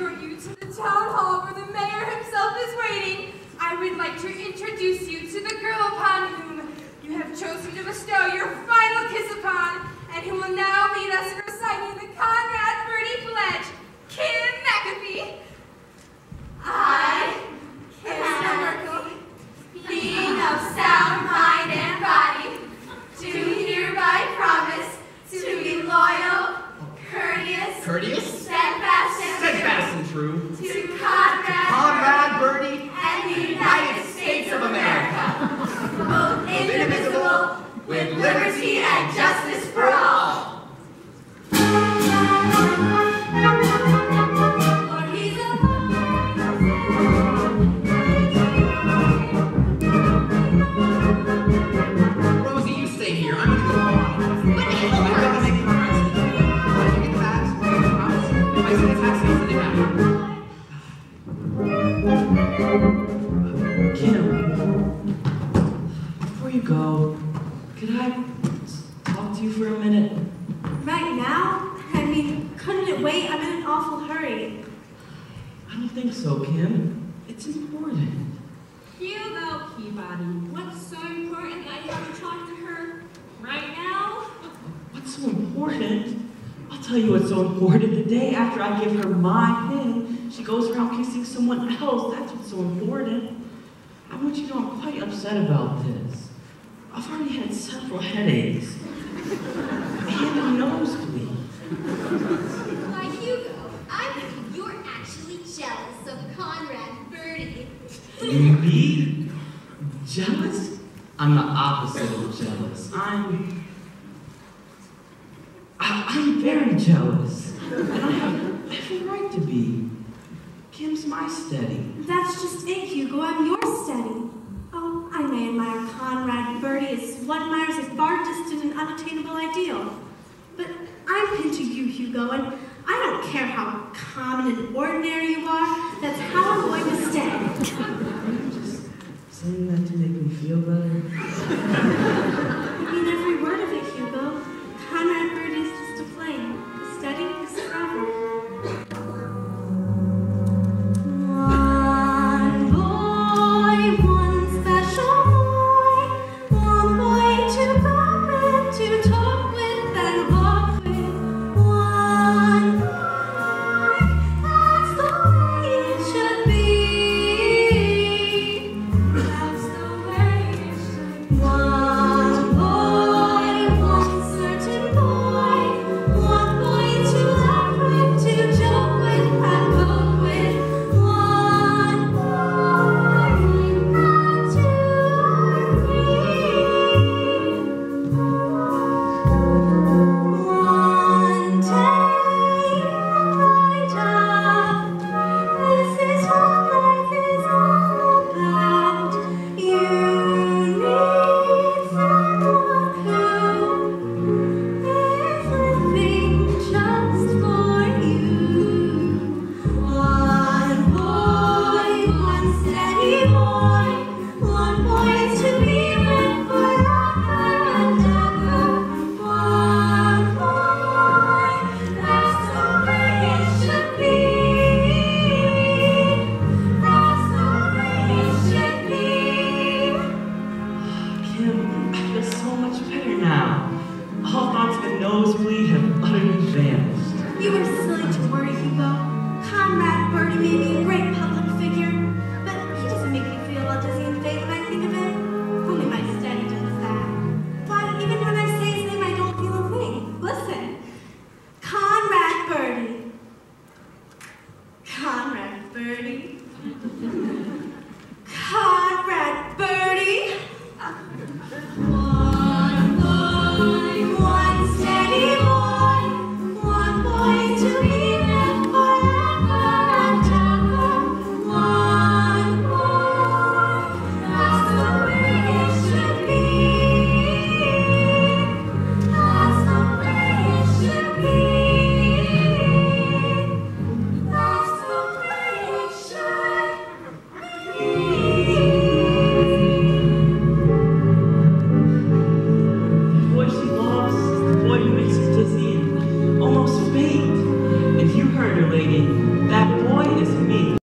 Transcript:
escort you to the town hall where the mayor himself is waiting, I would like to introduce you to the girl upon whom you have chosen to bestow your final kiss upon, and who will now lead us in Kim, before you go, could I talk to you for a minute? Right now? I mean, couldn't it wait? I'm in an awful hurry. I don't think so, Kim. It's important. Hugo Peabody, what's so important that you have to talk to her right now? What's so important? I'll tell you what's so important. The day after I give her my she goes around kissing someone else. That's what's so important. I want you to know I'm quite upset about this. I've already had several headaches. And a nosebleed. Why, Hugo, I think you're actually jealous of Conrad Birdie. Me? Jealous? I'm the opposite of jealous. I'm. I, I'm very jealous. And I have every right to be. Kim's my steady. That's just it, Hugo. I'm your steady. Oh, I may admire Conrad and Birdie as one admires a far distant and unattainable ideal. But I'm into you, Hugo, and I don't care how common and ordinary you are. That's how I'm going to stay. Just saying that to make me feel better. nosebleed have utterly vanished. You are silly to worry, Hugo. Conrad Birdie may be a great public figure, but he doesn't make me feel all dizzy and faint when I think of him. Only my study does that. Why, even when I say his name, I don't feel a thing. Listen. Conrad Birdie. Conrad Birdie.